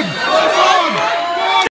dog!